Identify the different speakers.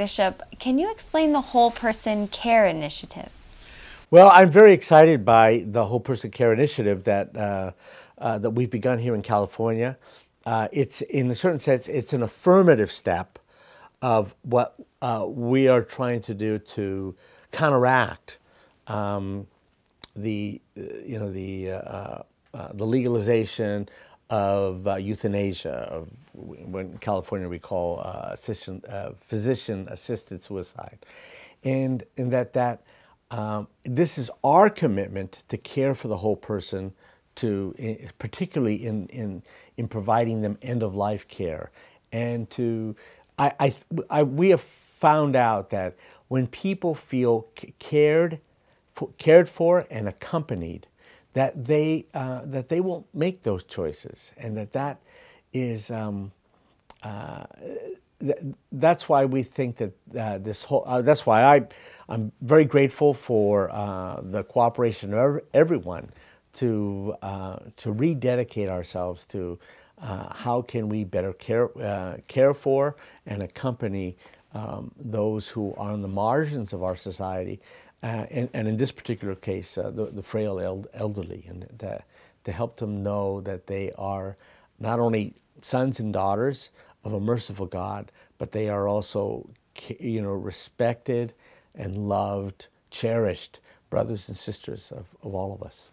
Speaker 1: Bishop, can you explain the Whole Person Care Initiative?
Speaker 2: Well, I'm very excited by the Whole Person Care Initiative that, uh, uh, that we've begun here in California. Uh, it's, in a certain sense, it's an affirmative step of what uh, we are trying to do to counteract um, the, uh, you know, the, uh, the legalization of uh, euthanasia, of when California we call uh, assistant, uh, physician-assisted suicide, and, and that that um, this is our commitment to care for the whole person, to particularly in, in, in providing them end of life care. And to, I, I, I, we have found out that when people feel cared for, cared for and accompanied, that they, uh, that they won't make those choices and that that is, um, uh, that's why we think that uh, this whole, uh, that's why I, I'm very grateful for uh, the cooperation of everyone to, uh, to rededicate ourselves to how can we better care, care for and accompany um, those who are on the margins of our society, Uh, and, and, in this particular case, uh, the, the, frail elderly, and to, to help them know that they are not only sons and daughters of a merciful God, but they are also, you know, respected and loved, cherished brothers and sisters of, of all of us.